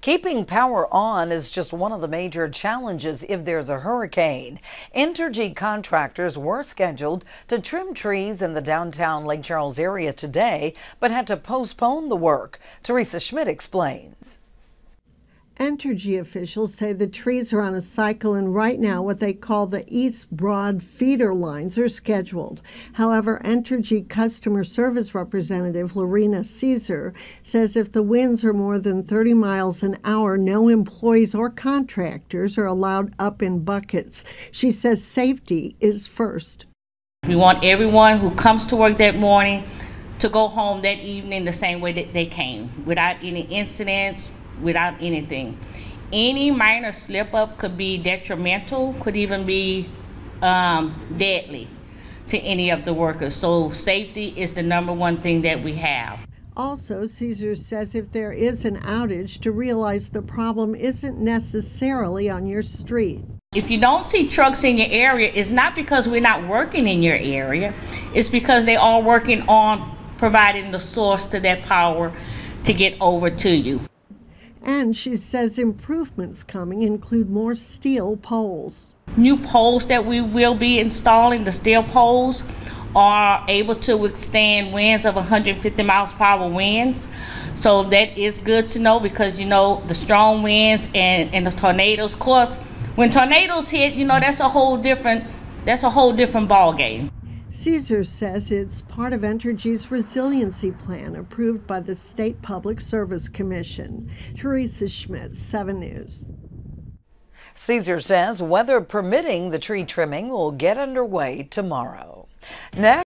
Keeping power on is just one of the major challenges if there's a hurricane. Entergy contractors were scheduled to trim trees in the downtown Lake Charles area today, but had to postpone the work. Theresa Schmidt explains. Entergy officials say the trees are on a cycle, and right now, what they call the East Broad feeder lines are scheduled. However, Entergy customer service representative Lorena Caesar says if the winds are more than 30 miles an hour, no employees or contractors are allowed up in buckets. She says safety is first. We want everyone who comes to work that morning to go home that evening the same way that they came, without any incidents, without anything. Any minor slip up could be detrimental, could even be um, deadly to any of the workers. So safety is the number one thing that we have. Also, Caesar says if there is an outage, to realize the problem isn't necessarily on your street. If you don't see trucks in your area, it's not because we're not working in your area, it's because they are working on providing the source to that power to get over to you. And she says improvements coming include more steel poles. New poles that we will be installing, the steel poles, are able to withstand winds of 150 miles per hour winds. So that is good to know because you know the strong winds and, and the tornadoes. Of course, when tornadoes hit, you know that's a whole different that's a whole different ball game. Caesar says it's part of Entergy's resiliency plan approved by the State Public Service Commission. Theresa Schmidt, 7 News. Caesar says weather permitting, the tree trimming will get underway tomorrow. Next,